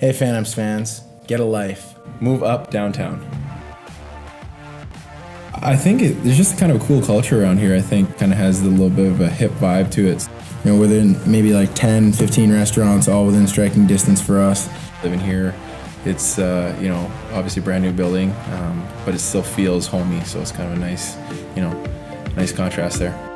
Hey, Phantoms fans, get a life. Move up downtown. I think it, there's just kind of a cool culture around here. I think kind of has a little bit of a hip vibe to it. You know, within maybe like 10, 15 restaurants, all within striking distance for us. Living here, it's uh, you know obviously brand new building, um, but it still feels homey. So it's kind of a nice, you know, nice contrast there.